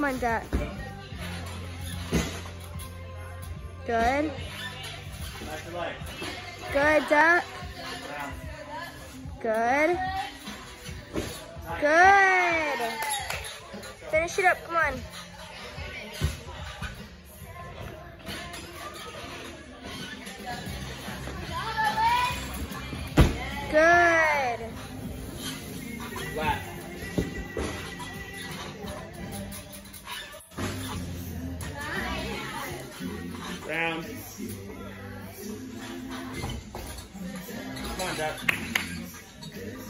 Come on, Duck. Good. Good, Duck. Good. Good. Finish it up, come on. Round. Come on, Dutch.